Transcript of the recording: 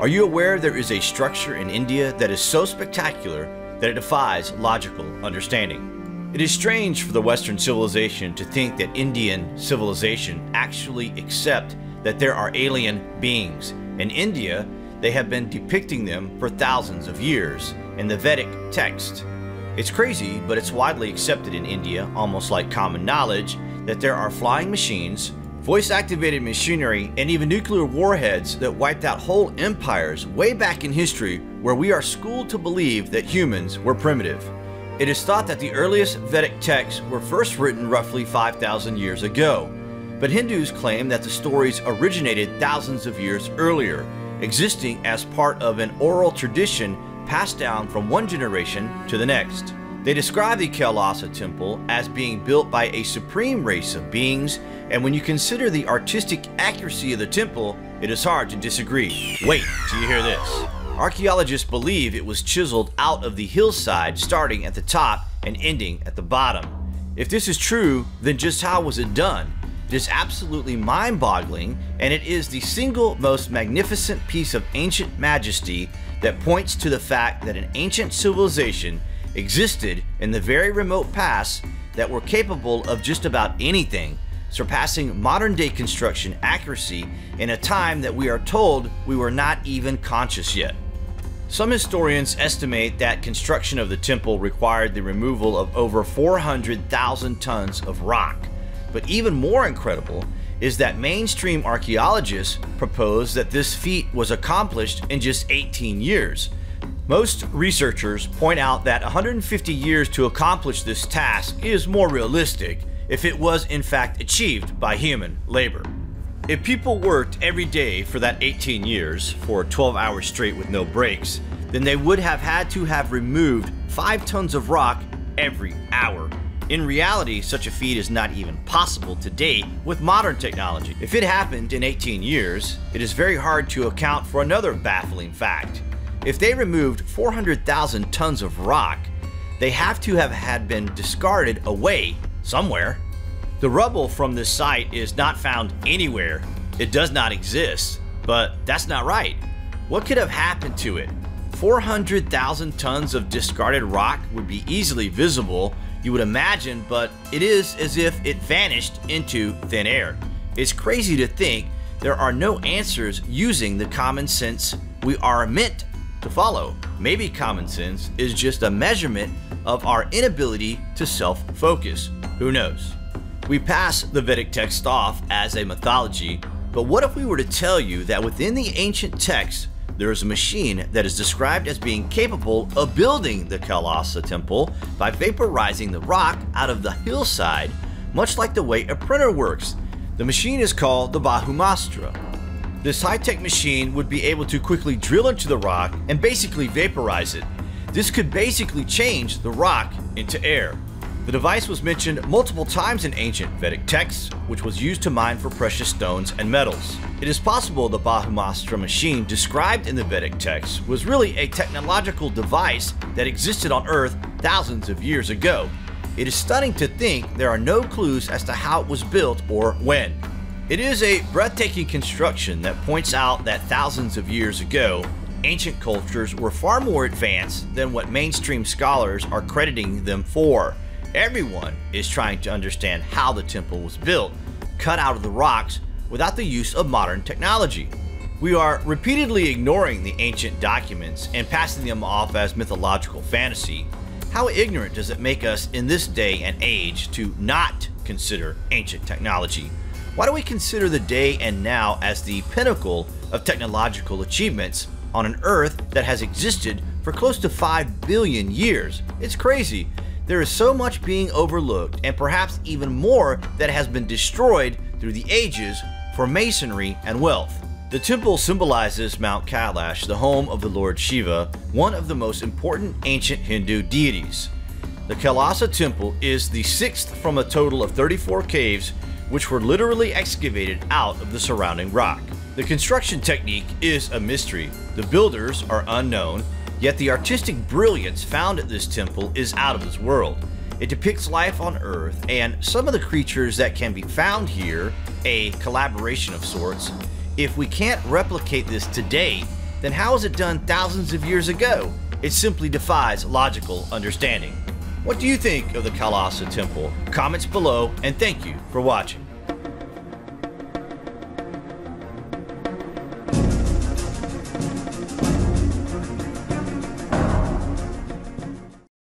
Are you aware there is a structure in India that is so spectacular that it defies logical understanding? It is strange for the Western civilization to think that Indian civilization actually accept that there are alien beings. In India, they have been depicting them for thousands of years in the Vedic text. It's crazy, but it's widely accepted in India, almost like common knowledge, that there are flying machines, voice activated machinery, and even nuclear warheads that wiped out whole empires way back in history where we are schooled to believe that humans were primitive. It is thought that the earliest Vedic texts were first written roughly 5,000 years ago, but Hindus claim that the stories originated thousands of years earlier, existing as part of an oral tradition passed down from one generation to the next. They describe the Kailasa temple as being built by a supreme race of beings, and when you consider the artistic accuracy of the temple, it is hard to disagree. Wait till you hear this. Archaeologists believe it was chiseled out of the hillside starting at the top and ending at the bottom. If this is true, then just how was it done? It is absolutely mind-boggling, and it is the single most magnificent piece of ancient majesty that points to the fact that an ancient civilization existed in the very remote past that were capable of just about anything, surpassing modern day construction accuracy in a time that we are told we were not even conscious yet. Some historians estimate that construction of the temple required the removal of over 400,000 tons of rock, but even more incredible is that mainstream archaeologists propose that this feat was accomplished in just 18 years. Most researchers point out that 150 years to accomplish this task is more realistic if it was in fact achieved by human labor. If people worked every day for that 18 years, for 12 hours straight with no breaks, then they would have had to have removed 5 tons of rock every hour. In reality, such a feat is not even possible to date with modern technology. If it happened in 18 years, it is very hard to account for another baffling fact. If they removed 400,000 tons of rock, they have to have had been discarded away somewhere. The rubble from this site is not found anywhere. It does not exist. But that's not right. What could have happened to it? 400,000 tons of discarded rock would be easily visible you would imagine, but it is as if it vanished into thin air. It's crazy to think there are no answers using the common sense we are meant to follow. Maybe common sense is just a measurement of our inability to self focus. Who knows? We pass the Vedic text off as a mythology, but what if we were to tell you that within the ancient text there is a machine that is described as being capable of building the Kailasa temple by vaporizing the rock out of the hillside, much like the way a printer works. The machine is called the Bhaumastra. This high-tech machine would be able to quickly drill into the rock and basically vaporize it. This could basically change the rock into air. The device was mentioned multiple times in ancient Vedic texts, which was used to mine for precious stones and metals. It is possible the Bhaumastra machine described in the Vedic texts was really a technological device that existed on Earth thousands of years ago. It is stunning to think there are no clues as to how it was built or when. It is a breathtaking construction that points out that thousands of years ago, ancient cultures were far more advanced than what mainstream scholars are crediting them for. Everyone is trying to understand how the temple was built, cut out of the rocks without the use of modern technology. We are repeatedly ignoring the ancient documents and passing them off as mythological fantasy. How ignorant does it make us in this day and age to not consider ancient technology? Why do we consider the day and now as the pinnacle of technological achievements on an Earth that has existed for close to 5 billion years? It's crazy. There is so much being overlooked, and perhaps even more that has been destroyed through the ages for masonry and wealth. The temple symbolizes Mount Kailash, the home of the Lord Shiva, one of the most important ancient Hindu deities. The Kailasa temple is the sixth from a total of 34 caves which were literally excavated out of the surrounding rock. The construction technique is a mystery. The builders are unknown, Yet the artistic brilliance found at this temple is out of this world. It depicts life on Earth, and some of the creatures that can be found here, a collaboration of sorts. If we can't replicate this today, then how was it done thousands of years ago? It simply defies logical understanding. What do you think of the Kailasa Temple? Comments below, and thank you for watching.